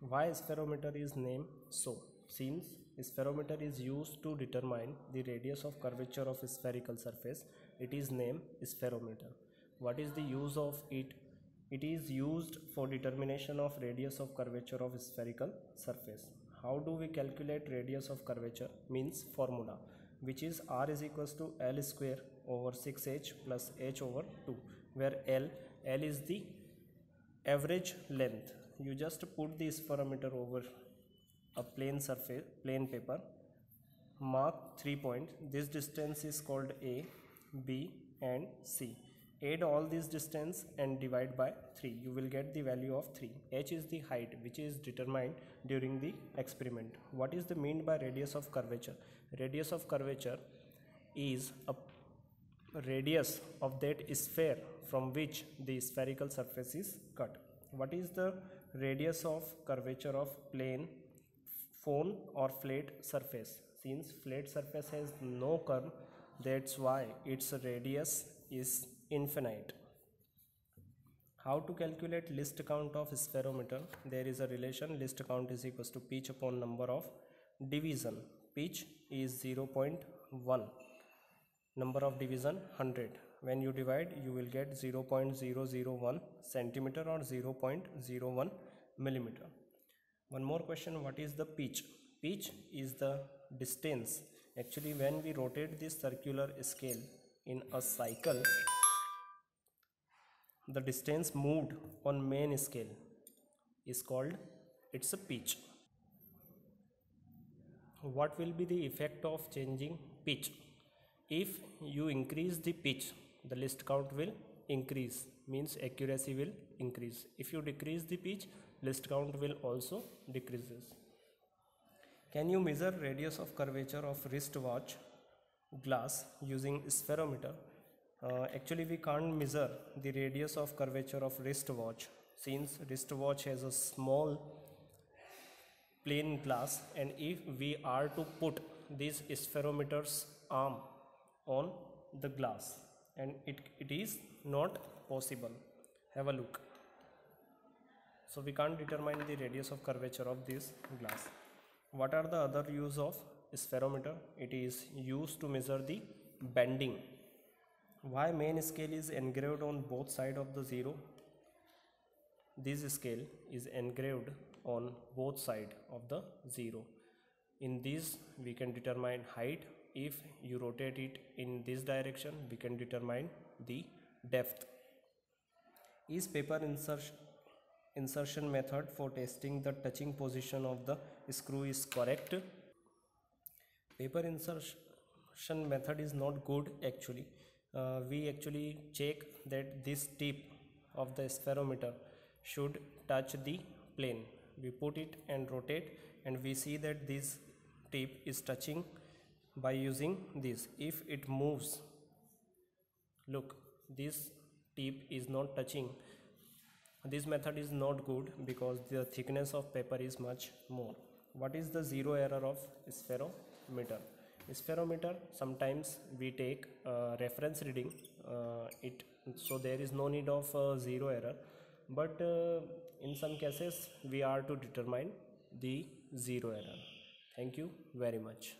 why spherometer is named so since spherometer is used to determine the radius of curvature of spherical surface it is named spherometer what is the use of it? It is used for determination of radius of curvature of spherical surface. How do we calculate radius of curvature? Means formula which is r is equals to l square over 6h plus h over 2 where l l is the average length you just put this parameter over a plane surface plane paper mark three points this distance is called a b and c. Add all these distance and divide by 3 you will get the value of 3 h is the height which is determined during the experiment. What is the mean by radius of curvature? Radius of curvature is a radius of that sphere from which the spherical surface is cut. What is the radius of curvature of plane phone or flat surface. Since flat surface has no curve that's why its radius is infinite. How to calculate least count of spherometer? There is a relation least count is equals to pitch upon number of division. Pitch is 0.1 number of division 100 when you divide you will get 0.001 centimeter or 0.01 millimeter. One more question what is the pitch? Pitch is the distance. Actually when we rotate this circular scale in a cycle the distance moved on main scale is called it's a pitch. What will be the effect of changing pitch? If you increase the pitch the least count will increase means accuracy will increase. If you decrease the pitch least count will also decreases. Can you measure radius of curvature of wristwatch glass using spherometer? Uh, actually we can't measure the radius of curvature of wristwatch since wristwatch has a small plain glass and if we are to put this spherometer's arm on the glass and it, it is not possible. Have a look. So we can't determine the radius of curvature of this glass. What are the other use of spherometer it is used to measure the bending. Why main scale is engraved on both side of the zero? This scale is engraved on both side of the zero. In this we can determine height if you rotate it in this direction we can determine the depth. Is paper insertion insertion method for testing the touching position of the screw is correct? Paper insertion method is not good actually. Uh, we actually check that this tip of the spherometer should touch the plane. We put it and rotate and we see that this tip is touching by using this. If it moves look this tip is not touching. This method is not good because the thickness of paper is much more. What is the zero error of spherometer? Spherometer sometimes we take uh, reference reading uh, it so there is no need of uh, zero error. But uh, in some cases we are to determine the zero error. Thank you very much